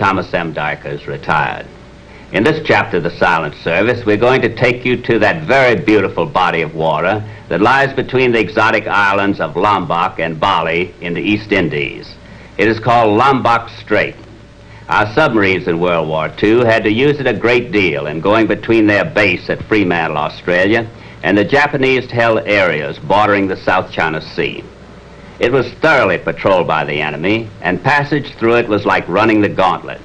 Thomas M. Dykers, retired. In this chapter of the Silent Service, we're going to take you to that very beautiful body of water that lies between the exotic islands of Lombok and Bali in the East Indies. It is called Lombok Strait. Our submarines in World War II had to use it a great deal in going between their base at Fremantle, Australia, and the Japanese-held areas bordering the South China Sea. It was thoroughly patrolled by the enemy, and passage through it was like running the gauntlet.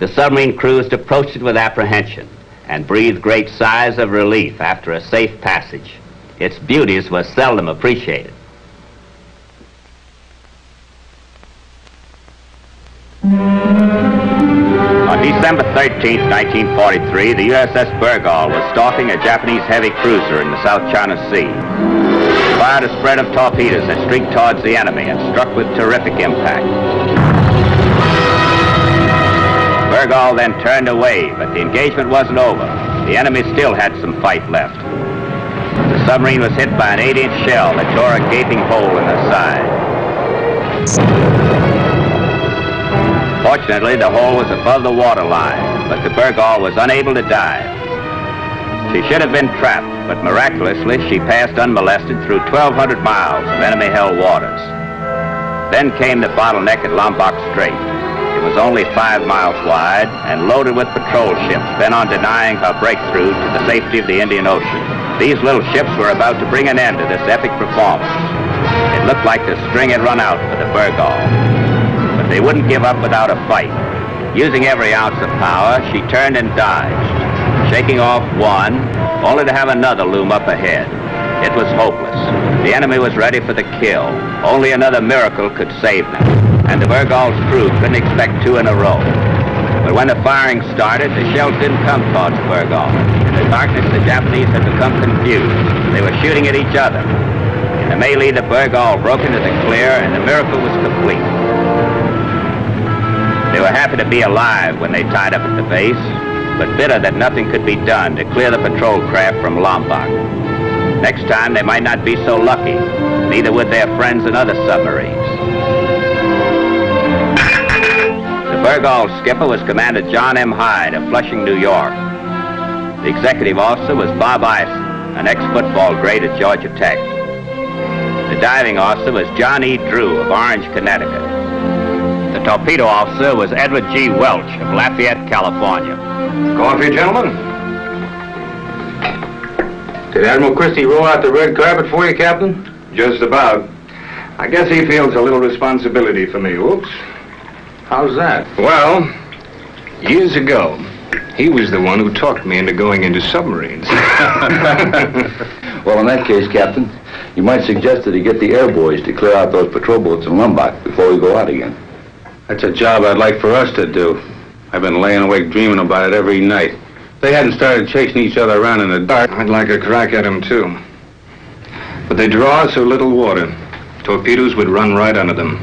The submarine crews approached it with apprehension and breathed great sighs of relief after a safe passage. Its beauties were seldom appreciated. On December 13, 1943, the USS Bergall was stalking a Japanese heavy cruiser in the South China Sea. Fired a spread of torpedoes that streaked towards the enemy and struck with terrific impact. Bergall then turned away, but the engagement wasn't over. The enemy still had some fight left. The submarine was hit by an 8-inch shell that tore a gaping hole in the side. Fortunately, the hole was above the water line, but the Bergall was unable to dive. She should have been trapped, but miraculously, she passed unmolested through 1,200 miles of enemy-held waters. Then came the bottleneck at Lombok Strait. It was only five miles wide and loaded with patrol ships bent on denying her breakthrough to the safety of the Indian Ocean. These little ships were about to bring an end to this epic performance. It looked like the string had run out for the Bergall. But they wouldn't give up without a fight. Using every ounce of power, she turned and dodged, shaking off one, only to have another loom up ahead. It was hopeless. The enemy was ready for the kill. Only another miracle could save them. And the Bergall's crew couldn't expect two in a row. But when the firing started, the shells didn't come towards Bergall. In the darkness, the Japanese had become confused. They were shooting at each other. In the melee, the Bergall broke into the clear, and the miracle was complete. They were happy to be alive when they tied up at the base, but bitter that nothing could be done to clear the patrol craft from Lombok. Next time, they might not be so lucky. Neither would their friends in other submarines. The Bergall skipper was Commander John M. Hyde of Flushing, New York. The executive officer was Bob Eisen, an ex-football great at Georgia Tech. The diving officer was John E. Drew of Orange, Connecticut. The torpedo officer was Edward G. Welch of Lafayette, California. Coffee, gentlemen? Did Admiral Christie roll out the red carpet for you, Captain? Just about. I guess he feels a little responsibility for me. Oops. How's that? Well, years ago, he was the one who talked me into going into submarines. well, in that case, Captain, you might suggest that he get the air boys to clear out those patrol boats in Lombok before we go out again. That's a job I'd like for us to do. I've been laying awake dreaming about it every night. If they hadn't started chasing each other around in the dark. I'd like a crack at him, too. But they draw so little water. Torpedoes would run right under them.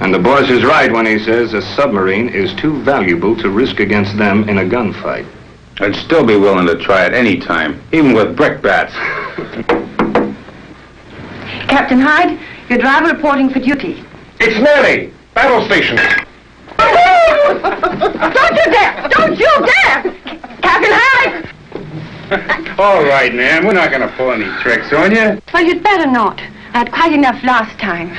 And the boss is right when he says a submarine is too valuable to risk against them in a gunfight. I'd still be willing to try it any time, even with brickbats. Captain Hyde, your driver reporting for duty. It's Nellie! Battle station. Don't you dare! Don't you dare! Captain Hyde! All right, Nan. We're not going to pull any tricks on you. Well, you'd better not. I had quite enough last time.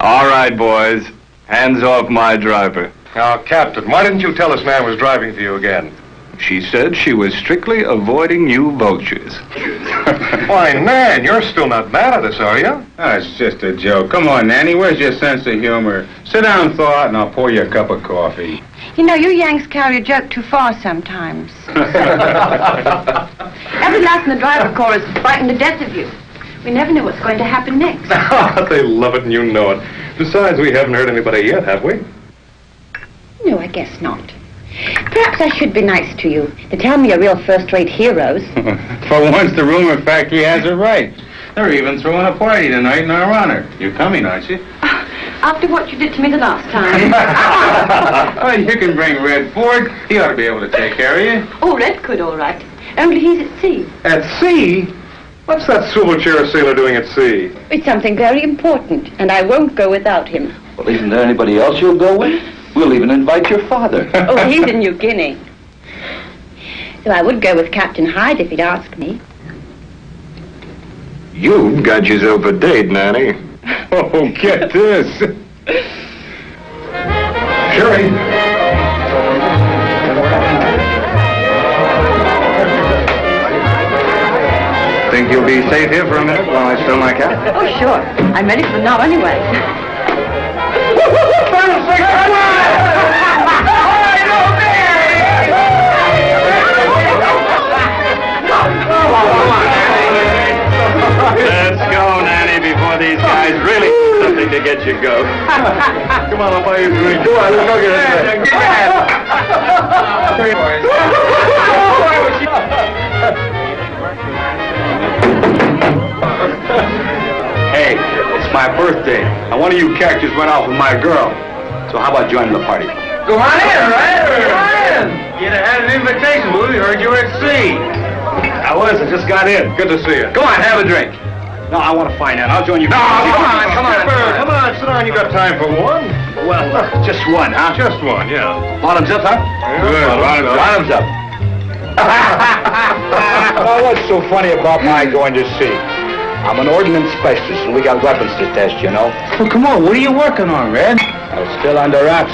All right, boys. Hands off my driver. Now, Captain, why didn't you tell us Nan was driving for you again? She said she was strictly avoiding you vultures. Why, Nan, you're still not mad at us, are you? Oh, it's just a joke. Come on, Nanny. Where's your sense of humor? Sit down and thaw out, and I'll pour you a cup of coffee. You know, you Yanks carry a joke too far sometimes. Every laugh in the driver corps is frightened to death of you. We never know what's going to happen next. they love it and you know it. Besides, we haven't heard anybody yet, have we? No, I guess not. Perhaps I should be nice to you. They tell me you're real first-rate heroes. For once, the rumor factory has it right. They're even throwing a party tonight in our honor. You're coming, aren't you? Ah, after what you did to me the last time. well, you can bring Red Ford. He ought to be able to take care of you. oh, Red could, all right. Only he's at sea. At sea? What's that swivel chair sailor doing at sea? It's something very important, and I won't go without him. Well, Well, isn't there anybody else you'll go with? We'll even invite your father. Oh, he's in New Guinea. So I would go with Captain Hyde if he'd asked me. You've got yourself a date, Nanny. Oh, get this. Sherry. Think you'll be safe here for a minute while I fill my cap? Oh, sure. I'm ready for now anyway. Something to get you go. Come on, I'll buy you a drink. Come on, let's go get it. Hey, it's my birthday. And one of you characters went off with my girl. So how about joining the party? Go on in, right? Go on in. You'd have had an invitation, but we heard you were at sea. I was. I just got in. Good to see you. Go on, have a drink. No, I want to find out. I'll join you. No, come on, come on, Come on, sit down. You got time for one? Well, uh, just one, huh? Just one, yeah. Bottoms up, huh? Good. Bottoms, Bottoms up. Well, what's so funny about my going to sea? I'm an ordnance specialist, and we got weapons to test, you know. Well, come on, what are you working on, Red? I was still under wraps.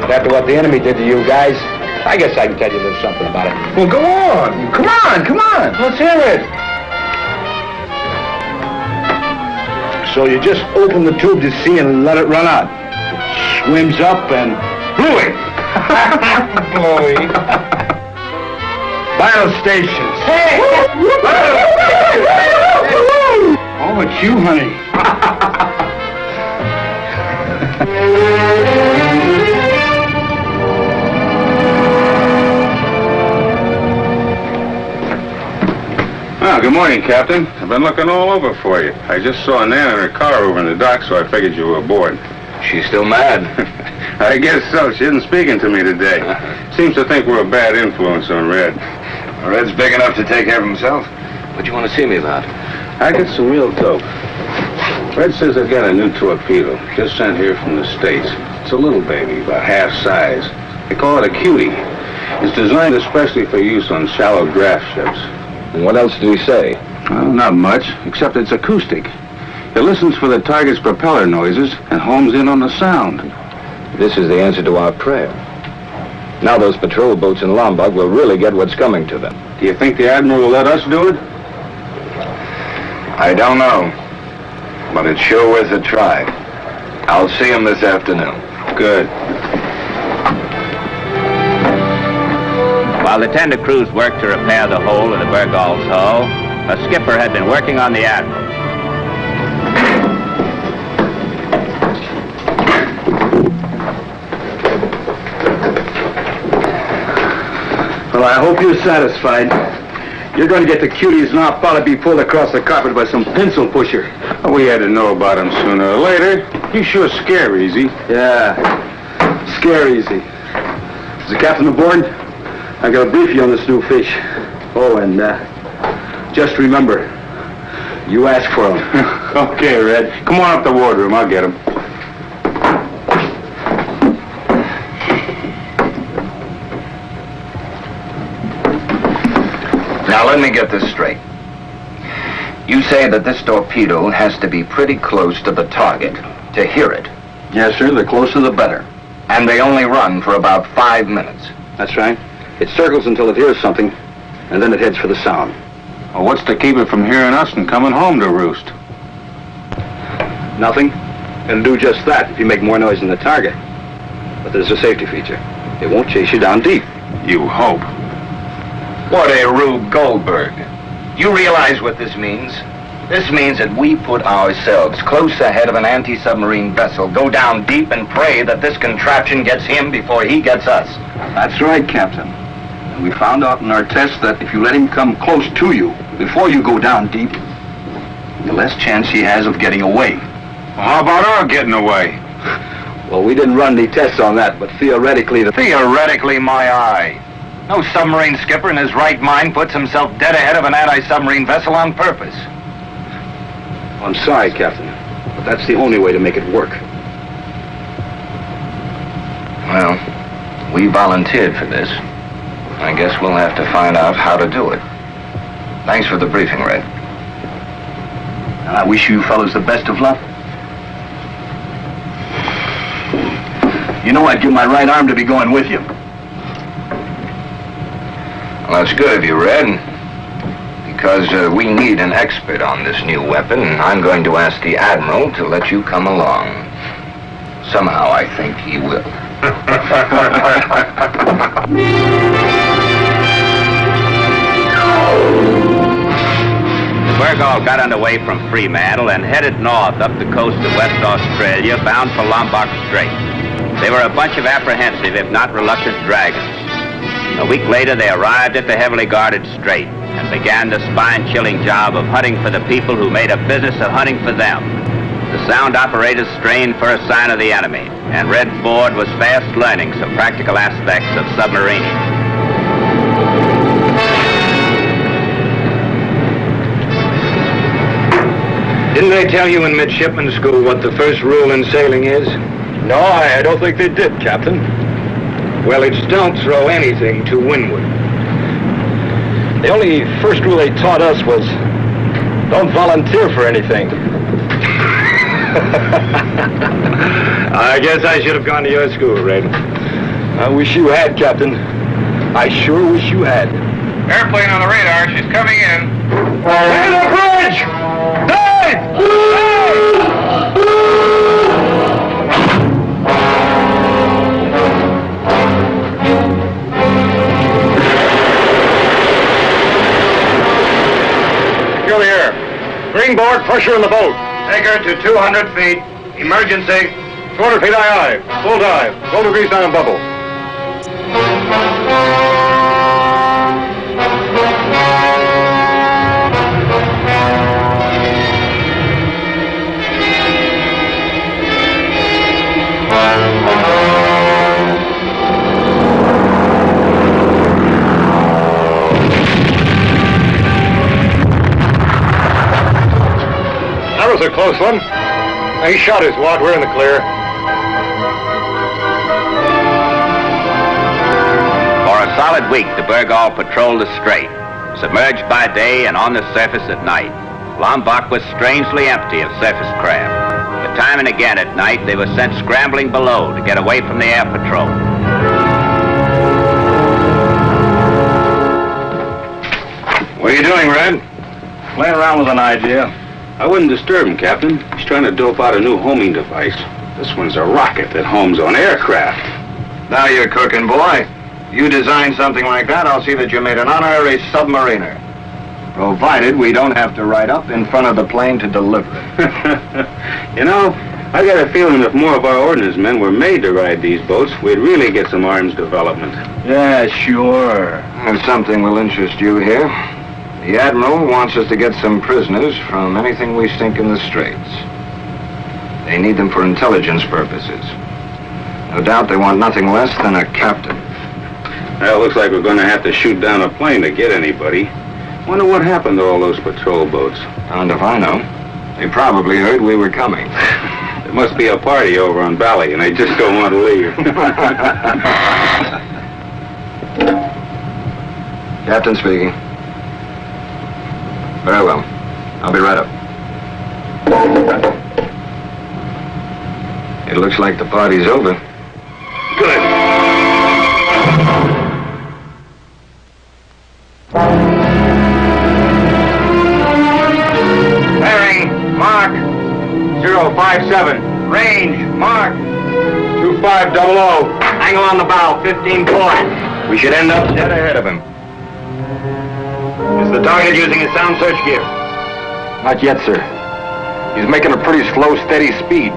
But after what the enemy did to you guys, I guess I can tell you a little something about it. Well, go on. Come on, come on. Let's hear it. So you just open the tube to sea and let it run out. It swims up and... Bluey! Boy. Battle stations. Hey! Oh, it's you, honey. Oh, good morning, Captain. I've been looking all over for you. I just saw Nan in her car over in the dock, so I figured you were aboard. She's still mad. I guess so. She isn't speaking to me today. Seems to think we're a bad influence on Red. Red's big enough to take care of himself. What do you want to see me about? I got some real dope. Red says they've got a new torpedo, just sent here from the States. It's a little baby, about half size. They call it a cutie. It's designed especially for use on shallow draft ships. And what else did he say? Well, not much, except it's acoustic. It listens for the target's propeller noises and homes in on the sound. This is the answer to our prayer. Now those patrol boats in Lombok will really get what's coming to them. Do you think the Admiral will let us do it? I don't know. But it's sure worth a try. I'll see him this afternoon. Good. While the tender crews worked to repair the hole in the Bergall's hull, a skipper had been working on the Admiral. Well, I hope you're satisfied. You're going to get the cuties not probably be pulled across the carpet by some pencil pusher. We had to know about him sooner or later. You sure scare easy. Yeah, scare easy. Is the captain aboard? I got to brief you on this new fish. Oh, and uh, just remember, you ask for them. okay, Red. Come on up the wardroom. I'll get him. Now let me get this straight. You say that this torpedo has to be pretty close to the target to hear it, yes, sir. The closer, the better. and they only run for about five minutes. That's right. It circles until it hears something, and then it heads for the sound. Well, what's to keep it from hearing us and coming home to roost? Nothing. It'll do just that if you make more noise than the target. But there's a safety feature. It won't chase you down deep. You hope. What a Rube Goldberg. You realize what this means? This means that we put ourselves close ahead of an anti-submarine vessel, go down deep and pray that this contraption gets him before he gets us. That's right, Captain. We found out in our tests that if you let him come close to you before you go down deep, the less chance he has of getting away. Well, how about our getting away? Well, we didn't run any tests on that, but theoretically... The theoretically, my eye. No submarine skipper in his right mind puts himself dead ahead of an anti-submarine vessel on purpose. I'm sorry, Captain, but that's the only way to make it work. Well, we volunteered for this. I guess we'll have to find out how to do it. Thanks for the briefing, Red. And I wish you fellows the best of luck. You know I'd give my right arm to be going with you. Well, that's good of you, Red. Because uh, we need an expert on this new weapon, and I'm going to ask the Admiral to let you come along. Somehow I think he will. Bergall got underway from Fremantle and headed north up the coast of West Australia, bound for Lombok Strait. They were a bunch of apprehensive, if not reluctant, dragons. A week later, they arrived at the heavily guarded strait and began the spine-chilling job of hunting for the people who made a business of hunting for them. The sound operators strained for a sign of the enemy, and Red Ford was fast learning some practical aspects of submarining. Didn't they tell you in midshipman school what the first rule in sailing is? No, I, I don't think they did, Captain. Well, it's don't throw anything to windward. The only first rule they taught us was don't volunteer for anything. I guess I should have gone to your school, Red. I wish you had, Captain. I sure wish you had. Airplane on the radar. She's coming in. Man the bridge! Greenboard, pressure in the boat. Her to 200 feet. Emergency. 200 feet aye aye. Full dive. 12 degrees down bubble. A close one. He shot his wad. We're in the clear. For a solid week, the Bergall patrolled the strait, submerged by day and on the surface at night. Lombok was strangely empty of surface craft. But time and again at night, they were sent scrambling below to get away from the air patrol. What are you doing, Red? Playing around with an idea. I wouldn't disturb him, Captain. He's trying to dope out a new homing device. This one's a rocket that homes on aircraft. Now you're cooking, boy. You design something like that, I'll see that you're made an honorary submariner. Provided we don't have to ride up in front of the plane to deliver it. you know, I got a feeling if more of our ordnance men were made to ride these boats, we'd really get some arms development. Yeah, sure. There's something will interest you here. The Admiral wants us to get some prisoners from anything we sink in the straits. They need them for intelligence purposes. No doubt they want nothing less than a captain. Well, it looks like we're going to have to shoot down a plane to get anybody. Wonder what happened to all those patrol boats. And if I know, they probably heard we were coming. There must be a party over on Bali, and they just don't want to leave. Captain speaking. Very well. I'll be right up. It looks like the party's over. Good. Mark. 057. Range, mark. 2500. Angle on the bow, 15 points. We should end up dead ahead of him. The target using his sound search gear? Not yet, sir. He's making a pretty slow, steady speed,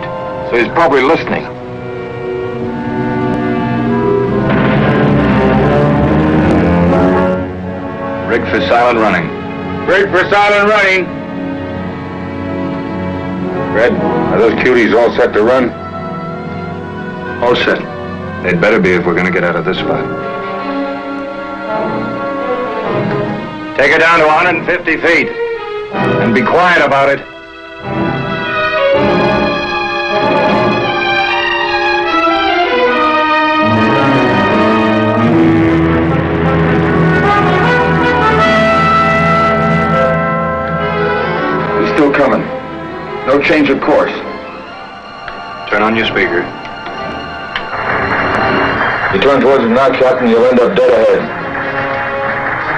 so he's probably listening. Rig for silent running. Rig for silent running. Red, are those cuties all set to run? All set. They'd better be if we're gonna get out of this spot. Take her down to 150 feet. And be quiet about it. He's still coming. No change of course. Turn on your speaker. You turn towards him shot Captain, you'll end up dead ahead.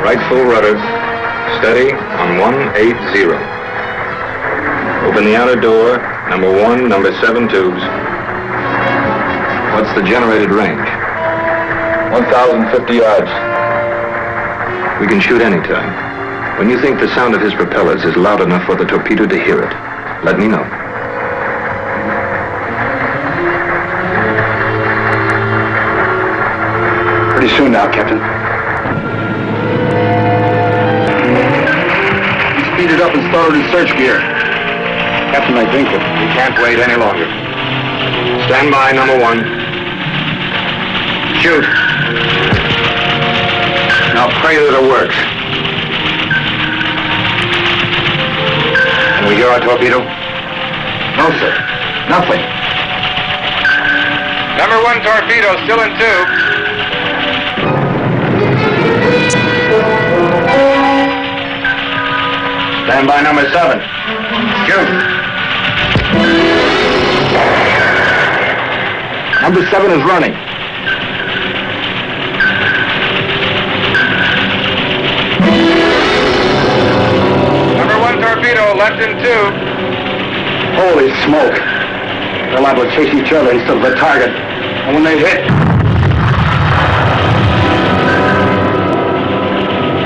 Right full rudder. Steady on 180. Open the outer door. Number one, number seven tubes. What's the generated range? 1,050 yards. We can shoot any time. When you think the sound of his propellers is loud enough for the torpedo to hear it, let me know. He up and started his search gear. Captain, I think that We can't wait any longer. Stand by, number one. Shoot. Now pray that it works. Can we hear our torpedo? No, sir. Nothing. Number one torpedo still in tube. Stand by number seven. Shoot. Number seven is running. Number one torpedo left in tube. Holy smoke. They're liable to chase each other instead of the target. And when they hit,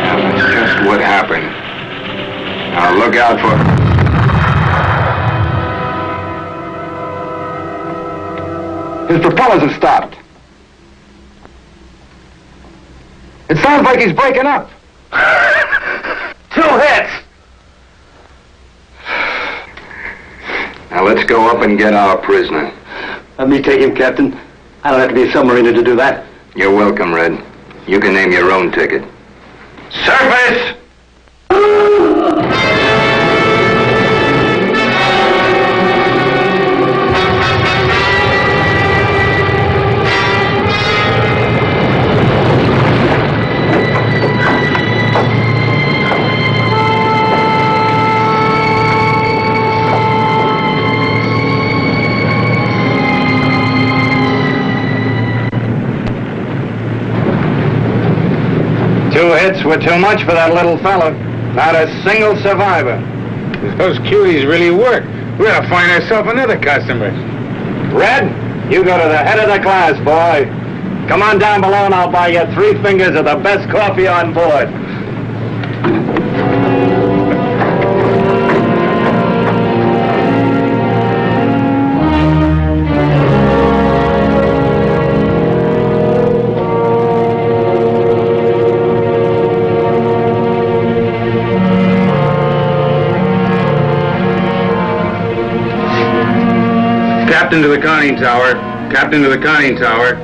Yeah, that's just what happened. Now look out for... His propellers have stopped. It sounds like he's breaking up. two hits! Now let's go up and get our prisoner. Let me take him, Captain. I don't have to be a submariner to do that. You're welcome, Red. You can name your own ticket. Surface! Were too much for that little fellow. Not a single survivor. Those cuties really work. We ought to find ourselves another customer. Red, you go to the head of the class, boy. Come on down below and I'll buy you three fingers of the best coffee on board. Captain to the conning tower. Captain to the conning tower.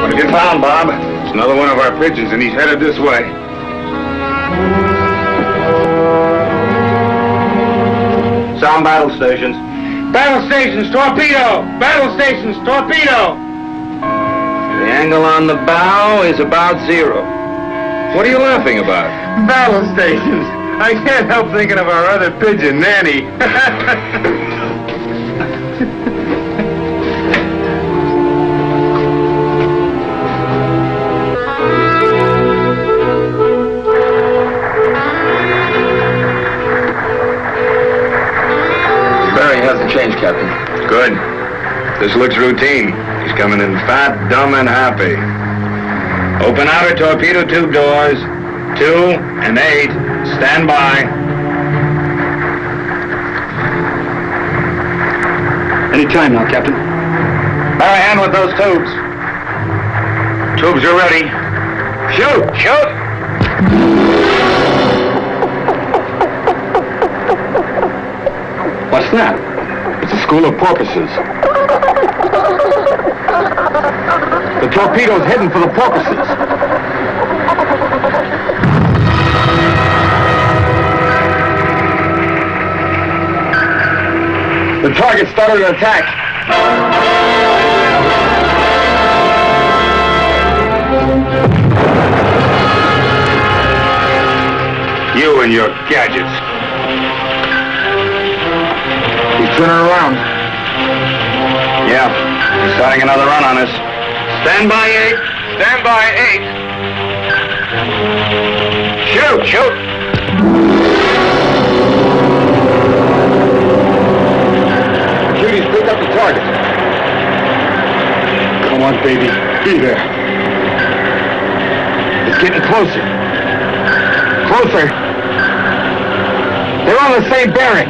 What have you found, Bob? It's another one of our pigeons, and he's headed this way. Sound battle stations. Battle stations, torpedo! Battle stations, torpedo! The angle on the bow is about zero. What are you laughing about? Battle stations! I can't help thinking of our other pigeon, Nanny. Bearing hasn't changed, Captain. Good. This looks routine. He's coming in fat, dumb, and happy. Open outer torpedo tube doors. Two and eight. Stand by. Any time now, Captain. A hand with those tubes. Tubes are ready. Shoot! Shoot! What's that? It's a school of porpoises. The torpedo's heading for the porpoises. The target started an attack. You and your gadgets. He's turning around. Yeah, he's starting another run on us. Stand by eight. Stand by eight. Shoot, shoot. Target. Come on, baby. Be there. It's getting closer. Closer. They're on the same bearing.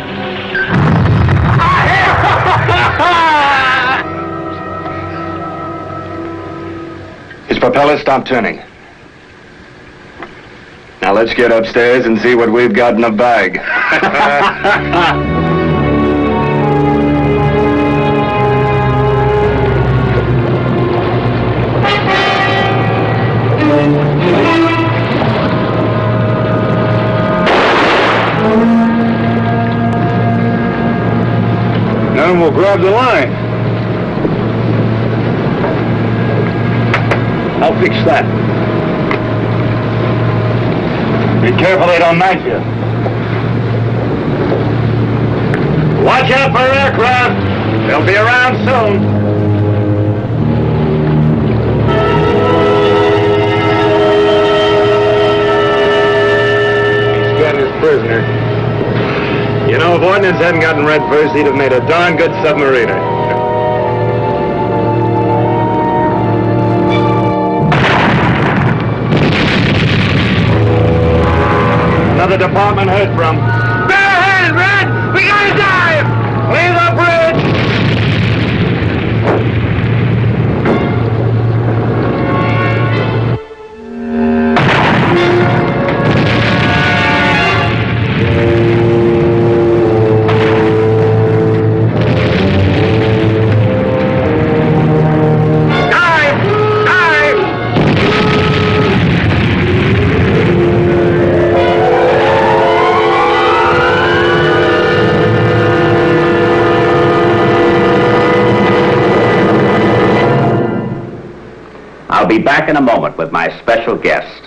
His propeller stopped turning. Now let's get upstairs and see what we've got in the bag. We'll grab the line. I'll fix that. Be careful they don't knife you. Watch out for aircraft. They'll be around soon. Ordnance hadn't gotten red first, he'd have made a darn good submariner. Another department heard from. In a moment with my special guest.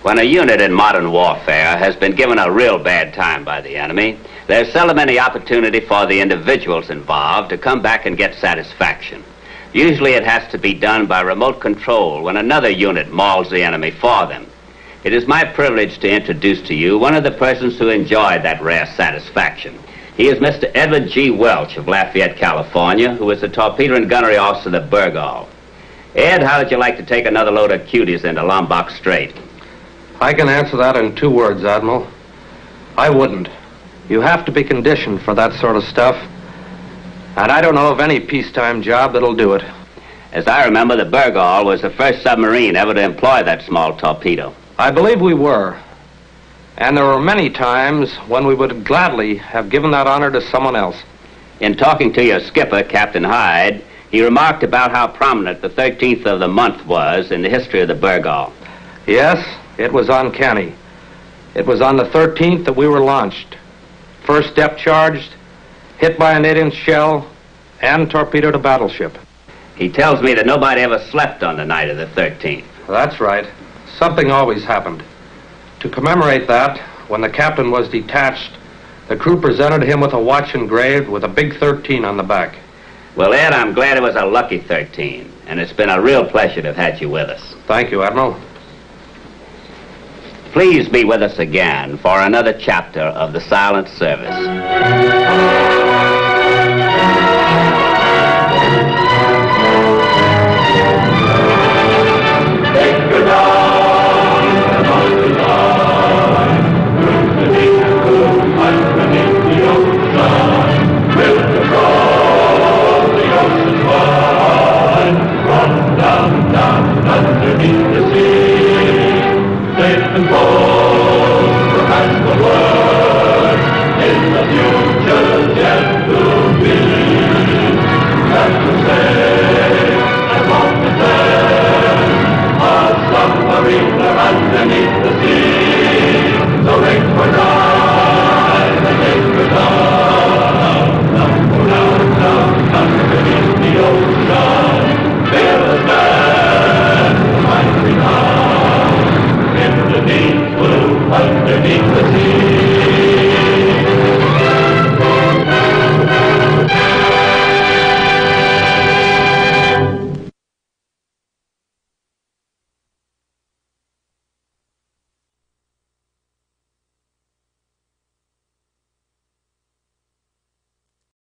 When a unit in modern warfare has been given a real bad time by the enemy, there's seldom any opportunity for the individuals involved to come back and get satisfaction. Usually it has to be done by remote control when another unit mauls the enemy for them. It is my privilege to introduce to you one of the persons who enjoyed that rare satisfaction. He is Mr. Edward G. Welch of Lafayette, California, who is the torpedo and gunnery officer of the Bergall. Ed, how would you like to take another load of cuties into Lombok Strait? I can answer that in two words, Admiral. I wouldn't. You have to be conditioned for that sort of stuff. And I don't know of any peacetime job that'll do it. As I remember, the Bergall was the first submarine ever to employ that small torpedo. I believe we were. And there were many times when we would gladly have given that honor to someone else. In talking to your skipper, Captain Hyde, he remarked about how prominent the 13th of the month was in the history of the Bergall. Yes, it was uncanny. It was on the 13th that we were launched. First depth charged, hit by an 8-inch shell, and torpedoed a battleship. He tells me that nobody ever slept on the night of the 13th. That's right. Something always happened. To commemorate that, when the captain was detached, the crew presented him with a watch engraved with a big 13 on the back. Well, Ed, I'm glad it was a lucky 13, and it's been a real pleasure to have had you with us. Thank you, Admiral. Please be with us again for another chapter of the Silent Service.